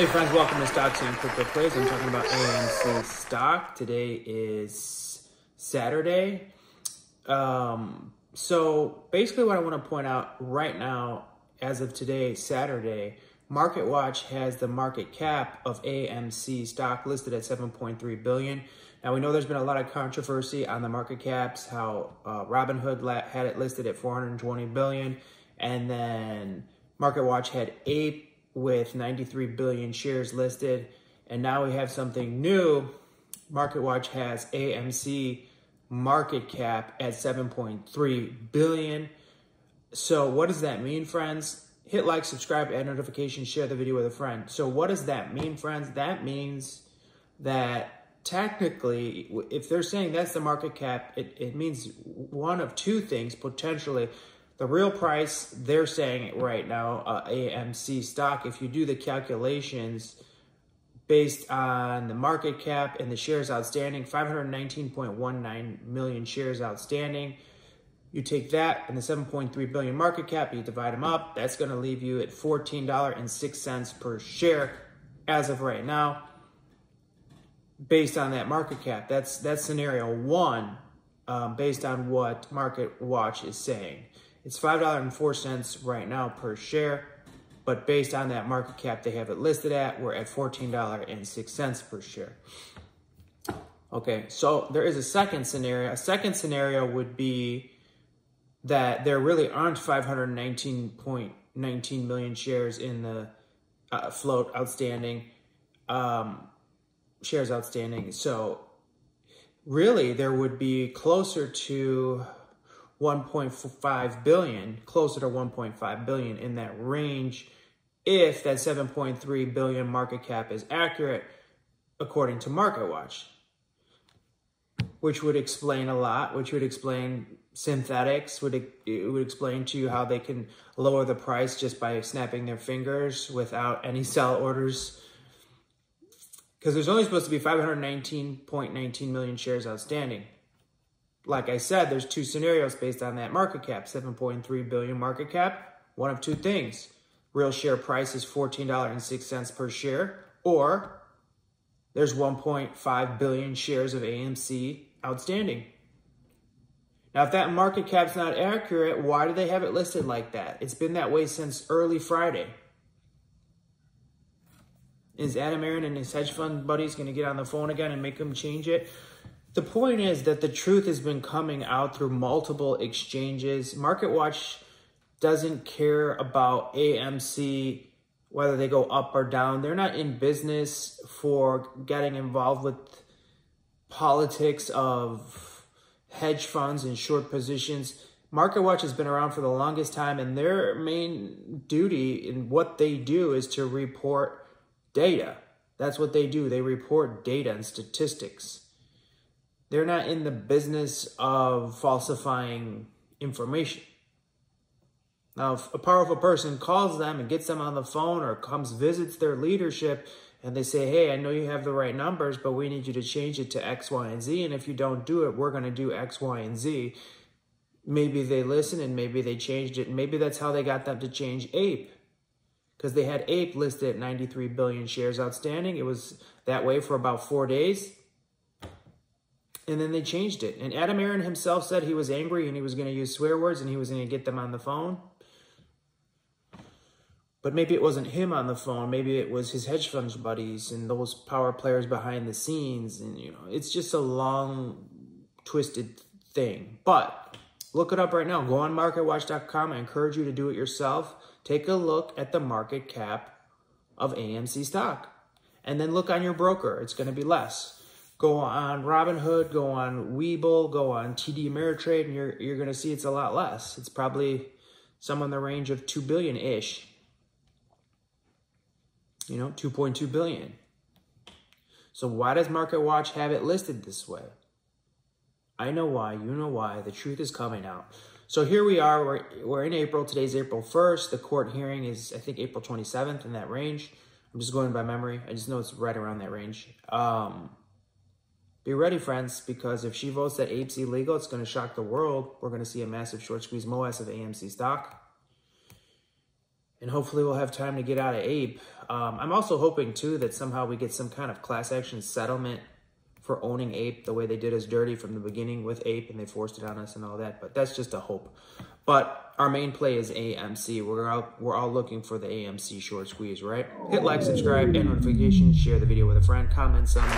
Hey friends, welcome to Stocks and Crypto Plays. I'm talking about AMC stock. Today is Saturday. Um, so basically what I want to point out right now, as of today, Saturday, MarketWatch has the market cap of AMC stock listed at 7.3 billion. Now we know there's been a lot of controversy on the market caps, how uh, Robinhood had it listed at 420 billion, and then MarketWatch had Ape with 93 billion shares listed. And now we have something new. MarketWatch has AMC market cap at 7.3 billion. So what does that mean, friends? Hit like, subscribe, add notifications, share the video with a friend. So what does that mean, friends? That means that technically, if they're saying that's the market cap, it, it means one of two things potentially. The real price, they're saying it right now, uh, AMC stock, if you do the calculations based on the market cap and the shares outstanding, 519.19 million shares outstanding. You take that and the 7.3 billion market cap, you divide them up, that's going to leave you at $14.06 per share as of right now based on that market cap. That's that's scenario 1 um, based on what Market Watch is saying. It's $5.04 right now per share, but based on that market cap they have it listed at, we're at $14.06 per share. Okay, so there is a second scenario. A second scenario would be that there really aren't 519.19 million shares in the uh, float outstanding, um, shares outstanding. So really there would be closer to 1.5 billion, closer to 1.5 billion in that range if that 7.3 billion market cap is accurate according to MarketWatch. Which would explain a lot, which would explain synthetics, would it would explain to you how they can lower the price just by snapping their fingers without any sell orders. Because there's only supposed to be 519.19 million shares outstanding like I said, there's two scenarios based on that market cap, 7.3 billion market cap. One of two things. Real share price is $14.06 per share, or there's 1.5 billion shares of AMC outstanding. Now, if that market cap's not accurate, why do they have it listed like that? It's been that way since early Friday. Is Adam Aron and his hedge fund buddies going to get on the phone again and make them change it? The point is that the truth has been coming out through multiple exchanges. MarketWatch doesn't care about AMC, whether they go up or down. They're not in business for getting involved with politics of hedge funds and short positions. MarketWatch has been around for the longest time, and their main duty in what they do is to report data. That's what they do. They report data and statistics. They're not in the business of falsifying information. Now, if a powerful person calls them and gets them on the phone or comes visits their leadership and they say, hey, I know you have the right numbers, but we need you to change it to X, Y, and Z. And if you don't do it, we're going to do X, Y, and Z. Maybe they listen and maybe they changed it. And Maybe that's how they got them to change APE. Because they had APE listed at 93 billion shares outstanding. It was that way for about four days and then they changed it. And Adam Aron himself said he was angry and he was going to use swear words and he was going to get them on the phone. But maybe it wasn't him on the phone. Maybe it was his hedge funds buddies and those power players behind the scenes. And, you know, it's just a long, twisted thing. But look it up right now. Go on marketwatch.com. I encourage you to do it yourself. Take a look at the market cap of AMC stock. And then look on your broker. It's going to be less. Go on Robinhood, go on Webull, go on TD Ameritrade, and you're, you're going to see it's a lot less. It's probably some in the range of 2 billion-ish. You know, 2.2 billion. So why does MarketWatch have it listed this way? I know why. You know why. The truth is coming out. So here we are. We're, we're in April. Today's April 1st. The court hearing is, I think, April 27th in that range. I'm just going by memory. I just know it's right around that range. Um, be ready, friends, because if she votes that APE's illegal, it's going to shock the world. We're going to see a massive short squeeze MOAS of AMC stock. and hopefully we'll have time to get out of Ape. Um, I'm also hoping too that somehow we get some kind of class action settlement for owning Ape the way they did us dirty from the beginning with Ape and they forced it on us and all that. But that's just a hope. But our main play is AMC. We're all, we're all looking for the AMC short squeeze, right? Hit like, subscribe, and notifications. Share the video with a friend. Comment some.